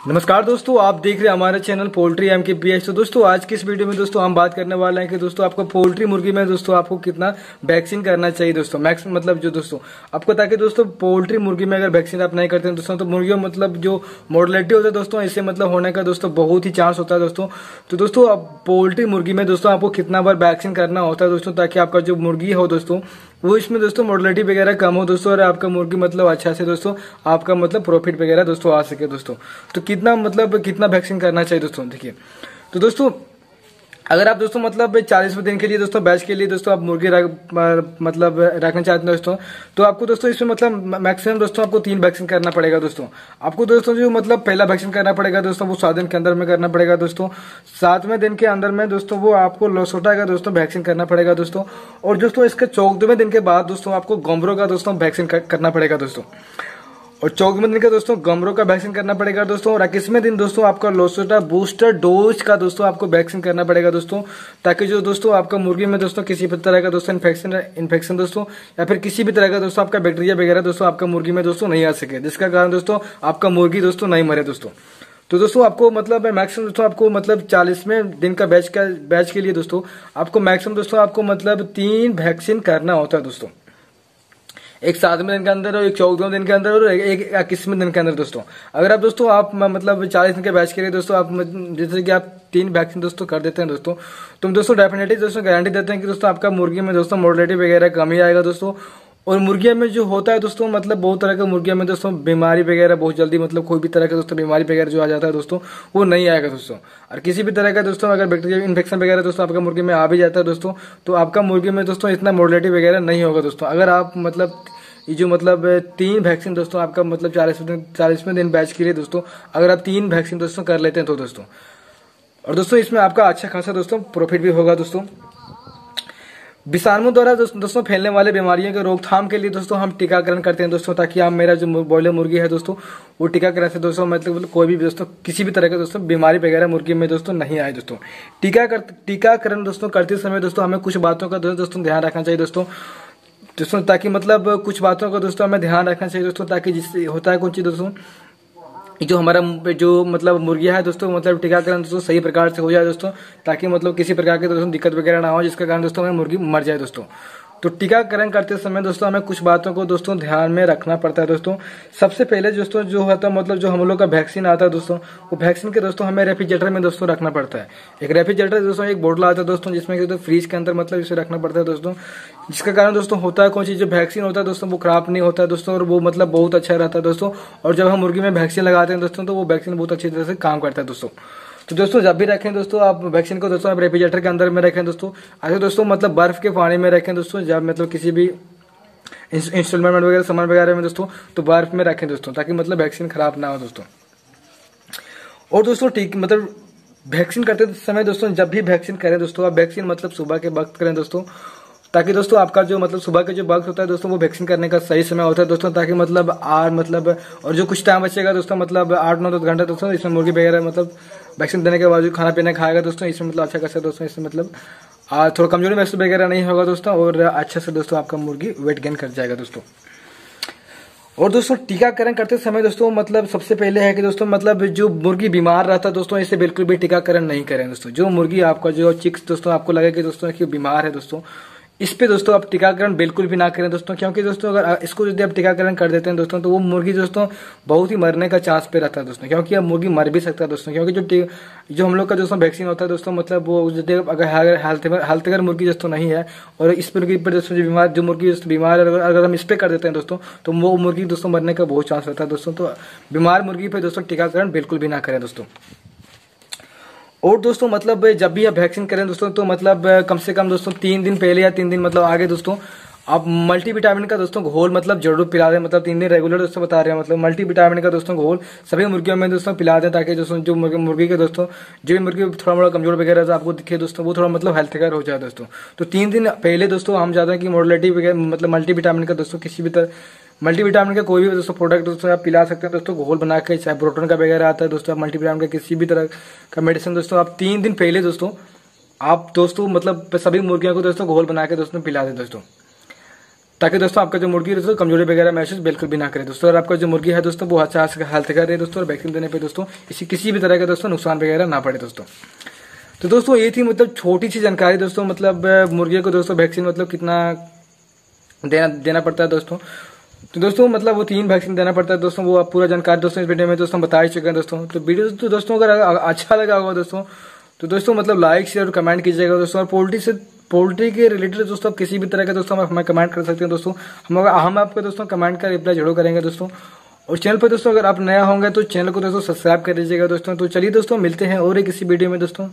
नमस्कार दोस्तों, आप देख रहे हैं हमारे channel poultry M K P H तो दोस्तों, आज की इस वीडियो में दोस्तों, हम बात करने वाले हैं कि दोस्तों, आपको पोल्ट्री मुर्गी में दोस्तों, आपको कितना वैक्सीन करना चाहिए दोस्तों? मैक्स मतलब जो दोस्तों, आपको ताकि दोस्तों, पोल्ट्री मुर्गी में अगर वैक्सीन आप नहीं करते हैं, दोस्तों तो मुर्गियों मतलब जो मॉडलिटी होता है दोस्तों, इससे मतलब होने का दोस्तों, बहुत ही चांस होता है दोस्तों। तो दोस्तों अब पोल्ट्री मुर्गी में दोस्तों, आपको कितना बार वैक्सीन करना होता है दोस्तों, ताकि आपका जो मुर्गी हो दोस्तों वो इसमें दोस्तों मोडलिटी वगैरह कम हो दोस्तों, और आपका मुर्गी मतलब अच्छा से दोस्तों, आपका मतलब प्रॉफिट वगैरह दोस्तों आ सके दोस्तों। तो कितना मतलब कितना वैक्सीन करना चाहिए दोस्तों, देखिए। तो दोस्तों अगर आप दोस्तों मतलब चालीसवें दिन के लिए दोस्तों बैच के लिए दोस्तों आप मुर्गी रख, मतलब रखना चाहते हैं दोस्तों तो आपको दोस्तों इसमें मतलब मैक्सिमम दोस्तों आपको तीन वैक्सीन करना पड़ेगा दोस्तों। आपको दोस्तों जो मतलब पहला वैक्सीन करना पड़ेगा दोस्तों वो सात दिन के अंदर में करना पड़ेगा दोस्तों। सातवें दिन के अंदर में दोस्तों वो आपको लोसोटा का दोस्तों वैक्सीन करना पड़ेगा दोस्तों। और दोस्तों इसके चौदहवें दिन के बाद दोस्तों आपको गोमरो का दोस्तों वैक्सीन करना पड़ेगा दोस्तों। और चौदहवें दिन का दोस्तों, गमरों का वैक्सीन करना पड़ेगा दोस्तों, और इक्कीसवें दिन दोस्तों, आपका लोसोटा बूस्टर डोज का दोस्तों, आपको वैक्सीन करना पड़ेगा दोस्तों, ताकि जो दोस्तों, आपका मुर्गी में दोस्तों, किसी भी तरह का दोस्तों इन्फेक्शन इन्फेक्शन दोस्तों, या फिर किसी भी तरह का दोस्तों, आपका बैक्टीरिया वगैरह दोस्तों, आपका मुर्गी में दोस्तों नहीं आ सके, जिसका कारण दोस्तों, आपका मुर्गी दोस्तों नहीं मरे दोस्तों। तो दोस्तों, आपको मतलब मैक्सिमम दोस्तों, आपको मतलब चालीसवें दिन का बैच का बैच के लिए दोस्तों, आपको मैक्सिमम दोस्तों, आपको मतलब तीन वैक्सीन करना होता है दोस्तों। एक सातवें दिन के अंदर और एक चौदहवें दिन के अंदर और एक इक्कीसवें दिन के अंदर दोस्तों। अगर आप दोस्तों, आप मतलब चालीस दिन के बैच के लिए दोस्तों, आप जैसे कि आप तीन वैक्सीन दोस्तों कर देते हैं दोस्तों तो दोस्तों डेफिनेटली दोस्तों गारंटी देते हैं कि दोस्तों आपका मुर्गी में दोस्तों मोडलिटी वगैरह कम ही आएगा दोस्तों और मुर्गिया में जो होता है दोस्तों मतलब बहुत तरह का मुर्गिया में दोस्तों, बीमारी वगैरह बहुत जल्दी मतलब कोई भी तरह का दोस्तों, बीमारी वगैरह जो आ जाता है दोस्तों, वो नहीं आएगा दोस्तों। और किसी भी तरह का दोस्तों, अगर बैक्टीरिया इन्फेक्शन वगैरह दोस्तों आपका मुर्गी में आ भी जाता है दोस्तों तो आपका मुर्गी में दोस्तों इतना मोडलिटी वगैरह नहीं होगा दोस्तों। अगर आप मतलब ये जो मतलब तीन वैक्सीन दोस्तों, आपका मतलब चालीसवें दिन चालीसवें दिन बैच के लिए दोस्तों, अगर आप तीन वैक्सीन दोस्तों कर लेते हैं तो दोस्तों। और दोस्तों, इसमें आपका अच्छा खासा दोस्तों प्रॉफिट भी होगा दोस्तों। विषाणु द्वारा दोस्तों फैलने वाले बीमारियों के रोकथाम के लिए दोस्तों हम टीकाकरण करते हैं दोस्तों, ताकि आप मेरा जो बॉयलर मुर्गी है दोस्तों, वो टीकाकरण से दोस्तों मतलब कोई भी दोस्तों, किसी भी तरह का दोस्तों बीमारी वगैरह मुर्गी में दोस्तों नहीं आए दोस्तों। टीकाकरण टीकाकरण दोस्तों करते समय दोस्तों हमें कुछ बातों का दोस्तों ध्यान रखना चाहिए दोस्तों। दोस्तों, ताकि मतलब कुछ बातों का दोस्तों हमें ध्यान रखना चाहिए दोस्तों, ताकि जिससे होता है चीज़ दोस्तों जो हमारा जो मतलब मुर्गिया है दोस्तों मतलब टीकाकरण दोस्तों सही प्रकार से हो जाए दोस्तों, ताकि मतलब किसी प्रकार की दोस्तों दिक्कत वगैरह ना हो, जिसके कारण दोस्तों हमारी मुर्गी मर जाए दोस्तों। तो टीकाकरण करते समय दोस्तों हमें कुछ बातों को दोस्तों ध्यान में रखना पड़ता है दोस्तों। सबसे पहले दोस्तों जो होता है मतलब जो हम लोग का वैक्सीन आता है दोस्तों, वो वैक्सीन के दोस्तों हमें रेफ्रिजरेटर में दोस्तों रखना पड़ता है। एक रेफ्रिजरेटर दोस्तों, एक बोतल आता है दोस्तों, जिसमें तो फ्रीज के अंदर मतलब इसे रखना पड़ता है दोस्तों। जिसका कारण दोस्तों होता है कौन चीज़ जो वैक्सीन होता है दोस्तों, वो खराब नहीं होता है दोस्तों, और वो मतलब बहुत अच्छा रहता है दोस्तों। और जब हम मुर्गी में वैक्सीन लगाते हैं दोस्तों तो वो वैक्सीन बहुत अच्छी तरह से काम करता है दोस्तों। तो दोस्तों, जब भी रखें दोस्तों, आप वैक्सीन को दोस्तों, आप रेफ्रिजरेटर के अंदर में रखें दोस्तों। अगर दोस्तों मतलब बर्फ़ के पानी में रखें दोस्तों, जब मतलब किसी भी इंस्टॉलमेंट वगैरह, सामान वगैरह में दोस्तों तो बर्फ़ में रखें दोस्तों, ताकि मतलब वैक्सीन खराब ना हो दोस्तों। और दोस्तों, ठीक मतलब वैक्सीन करते समय दोस्तों, जब भी वैक्सीन करें दोस्तों, आप वैक्सीन मतलब सुबह के वक्त करें दोस्तों। ताकि दोस्तों आपका जो मतलब सुबह का जो वक्त होता है दोस्तों वो वैक्सीन करने का सही समय होता है दोस्तों, ताकि मतलब आर मतलब और जो कुछ टाइम बचेगा दोस्तों मतलब आठ, नौ, दस घंटे दोस्तों इसमें मुर्गी वगैरह मतलब वैक्सीन देने के बाद जो खाना पीना खाएगा दोस्तों, इसमें मतलब अच्छा खासा दोस्तों इसमें मतलब थोड़ा कमज़ोरी महसूस वगैरह नहीं होगा दोस्तों और अच्छा से दोस्तों आपका मुर्गी वेट गेन कर जाएगा दोस्तों। और दोस्तों टीकाकरण करते समय दोस्तों मतलब सबसे पहले है कि दोस्तों मतलब जो मुर्गी बीमार रहता है दोस्तों, इसे बिल्कुल भी टीकाकरण नहीं करें दोस्तों। जो मुर्गी आपका जो चिक्स दोस्तों, आपको लगे कि दोस्तों कि बीमार है दोस्तों इस पे दोस्तों आप टीकाकरण बिल्कुल भी ना करें दोस्तों, क्योंकि दोस्तों अगर इसको यदि आप टीकाकरण कर देते हैं दोस्तों तो वो मुर्गी दोस्तों बहुत ही मरने का चांस पे रहता है दोस्तों, क्योंकि अब मुर्गी मर भी सकता है दोस्तों, क्योंकि जो जो हम लोग का दोस्तों वैक्सीन होता है दोस्तों मतलब वो यदि अगर अगर मुर्गी दोस्तों नहीं है, और इस मुर्गी पर दोस्तों जो बीमार, जो मुर्गी दोस्तों बीमार है अगर हम इस पर कर देते हैं दोस्तों तो वो मुर्गी दोस्तों मरने का बहुत चांस रहता है दोस्तों तो बीमार मुर्गी पर दोस्तों टीकाकरण बिल्कुल भी ना करें दोस्तों। और दोस्तों मतलब जब भी आप वैक्सीन करें दोस्तों तो मतलब कम से कम दोस्तों, तीन दिन पहले या तीन दिन मतलब आगे दोस्तों, आप मल्टी विटामिन का दोस्तों घोल मतलब ज़रूर पिला दें। मतलब तीन दिन रेगुलर दोस्तों बता रहे हैं मतलब मल्टी विटामिन का दोस्तों घोल सभी मुर्गियों में दोस्तों पिला दें ताकि दोस्तों जो मुर्गी के दोस्तों, जो भी मुर्गी थोड़ा मोड़ा कमज़ोर वगैरह आपको दिखे दोस्तों, वो थोड़ा मतलब हेल्थ केयर हो जाए दोस्तों। तो तीन दिन पहले दोस्तों, हम चाहते हैं कि मोडलिटी मतलब मल्टी विटामिन का दोस्तों किसी भी तरह मल्टीविटामिन का कोई भी दोस्तों प्रोडक्ट दोस्तों आप पिला सकते हैं दोस्तों, घोल बना के, चाहे प्रोटोन का वगैरह आता है दोस्तों, आप मल्टीविटामिन का किसी भी तरह का मेडिसिन दोस्तों, आप तीन दिन पहले दोस्तों, आप दोस्तों मतलब सभी मुर्गियों को दोस्तों घोल बना के दोस्तों पिला दें दोस्तों। ताकि दोस्तों आपका जो मुर्गी दोस्तों, कमज़ोरी वगैरह महसूस बिल्कुल भी ना करे दोस्तों, और आपका जो मुर्गी है दोस्तों, वो अच्छा हेल्थ कर रही दोस्तों, और वैक्सीन देने पे दोस्तों, इसी किसी भी तरह का दोस्तों नुकसान वगैरह ना पड़े दोस्तों। तो दोस्तों, ये थी मतलब छोटी सी जानकारी दोस्तों मतलब मुर्गियों को दोस्तों वैक्सीन मतलब कितना देना देना पड़ता है दोस्तों। तो दोस्तों मतलब वो तीन वैक्सीन देना पड़ता है दोस्तों, वो आप पूरा जानकारी दोस्तों इस वीडियो में दोस्तों बता ही चुके हैं दोस्तों। तो वीडियो तो दोस्तों, अगर अच्छा लगा होगा दोस्तों तो दोस्तों मतलब लाइक शेयर और कमेंट कीजिएगा दोस्तों। और पोल्ट्री से पोल्ट्री के रिलेटेड दोस्तों, आप किसी भी तरह का दोस्तों, हमें कमेंट कर सकते हैं दोस्तों। हम हम आपके दोस्तों कमेंट का रिप्लाई ज़रूर करेंगे दोस्तों। और चैनल पर दोस्तों, अगर आप नया होंगे तो चैनल को दोस्तों सब्सक्राइब कर दीजिएगा दोस्तों। तो चलिए दोस्तों, मिलते हैं और किसी वीडियो में दोस्तों।